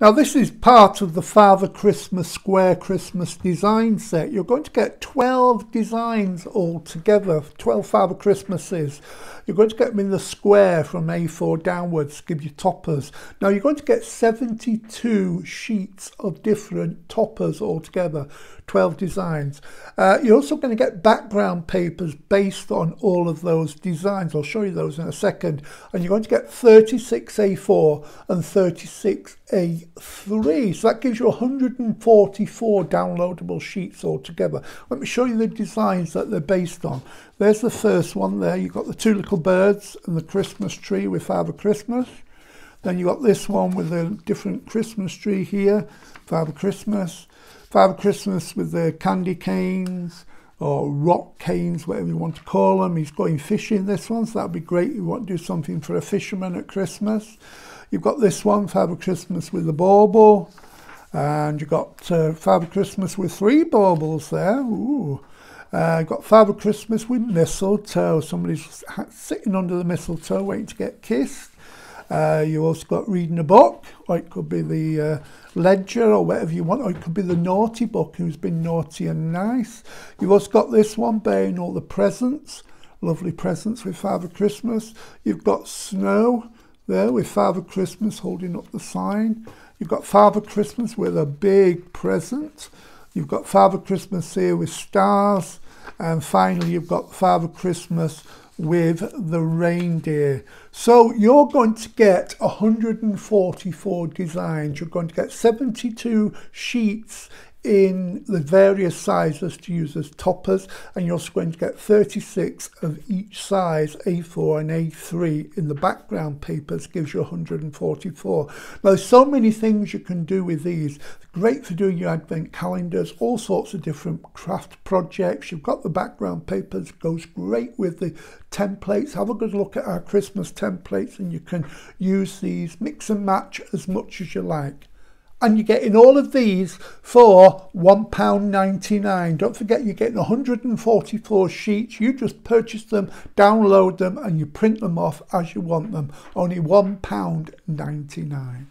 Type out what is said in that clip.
Now this is part of the Father Christmas Square Christmas design set. You're going to get 12 designs all together, 12 Father Christmases. You're going to get them in the square from A4 downwards, give you toppers. Now you're going to get 72 sheets of different toppers all together, 12 designs. Uh, you're also going to get background papers based on all of those designs. I'll show you those in a second. And you're going to get 36 A4 and 36 A3. So that gives you 144 downloadable sheets altogether. Let me show you the designs that they're based on. There's the first one there. You've got the two little birds and the Christmas tree with Father Christmas. Then you've got this one with a different Christmas tree here, Father Christmas. Father Christmas with the candy canes or rock canes, whatever you want to call them. He's going fishing this one, so that'd be great. You want to do something for a fisherman at Christmas. You've got this one, Father Christmas with the bauble. And you've got uh, Father Christmas with three baubles there. Ooh. Uh, got Father Christmas with mistletoe. Somebody's sitting under the mistletoe waiting to get kissed. Uh, you also got reading a book, or it could be the uh, ledger or whatever you want, or it could be the naughty book who's been naughty and nice. You've also got this one bearing all the presents, lovely presents with Father Christmas. You've got snow there with Father Christmas holding up the sign. You've got Father Christmas with a big present. You've got Father Christmas here with stars. And finally, you've got Father Christmas with the reindeer. So you're going to get 144 designs. You're going to get 72 sheets in the various sizes to use as toppers and you're going to get 36 of each size A4 and A3 in the background papers gives you 144 now there's so many things you can do with these. Great for doing your advent calendars all sorts of different craft projects. You've got the background papers goes great with the templates. Have a good look at our Christmas templates and you can use these. Mix and match as much as you like and you're getting all of these for £1.99. Don't forget you're getting 144 sheets. You just purchase them, download them and you print them off as you want them. Only £1.99.